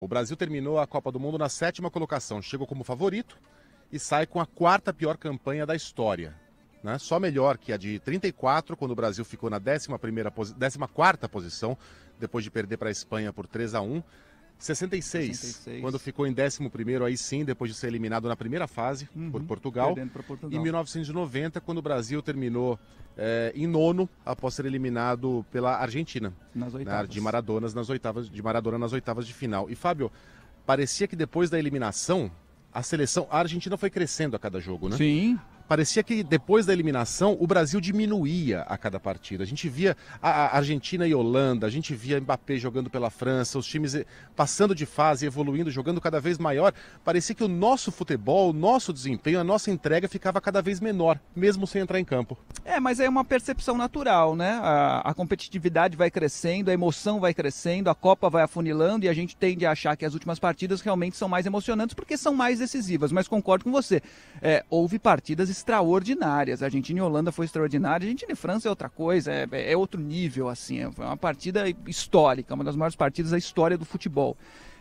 O Brasil terminou a Copa do Mundo na sétima colocação, chegou como favorito e sai com a quarta pior campanha da história. Né? Só melhor que a de 34, quando o Brasil ficou na 11 14 posição, depois de perder para a Espanha por 3 a 1 66, 66, quando ficou em 11 aí sim, depois de ser eliminado na primeira fase uhum, por Portugal. Portugal. E 1990, quando o Brasil terminou é, em nono, após ser eliminado pela Argentina. Nas oitavas. Na, de Maradonas nas oitavas, de Maradona nas oitavas de final. E Fábio, parecia que depois da eliminação, a seleção. A Argentina foi crescendo a cada jogo, né? Sim parecia que depois da eliminação o Brasil diminuía a cada partida. A gente via a Argentina e Holanda, a gente via Mbappé jogando pela França, os times eh, passando de fase, evoluindo, jogando cada vez maior. Parecia que o nosso futebol, o nosso desempenho, a nossa entrega ficava cada vez menor, mesmo sem entrar em campo. É, mas é uma percepção natural, né? A, a competitividade vai crescendo, a emoção vai crescendo, a Copa vai afunilando e a gente tende a achar que as últimas partidas realmente são mais emocionantes porque são mais decisivas. Mas concordo com você. É, houve partidas extraordinárias. A Argentina e a Holanda foi extraordinária. A Argentina e a França é outra coisa, é, é outro nível, assim. É uma partida histórica, uma das maiores partidas da história do futebol.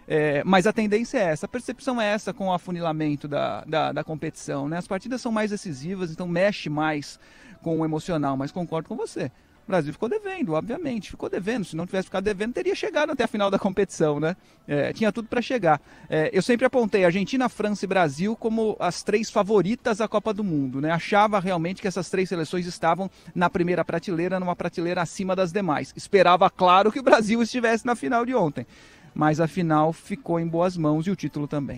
É, mas a tendência é essa, a percepção é essa com o afunilamento da, da, da, competição. Né? As partidas são mais decisivas, então mexe mais com o emocional, mas concordo com você. O Brasil ficou devendo, obviamente, ficou devendo. Se não tivesse ficado devendo, teria chegado até a final da competição, né? É, tinha tudo para chegar. É, eu sempre apontei Argentina, França e Brasil como as três favoritas à Copa do Mundo, né? Achava realmente que essas três seleções estavam na primeira prateleira, numa prateleira acima das demais. Esperava, claro, que o Brasil estivesse na final de ontem. Mas a final ficou em boas mãos e o título também.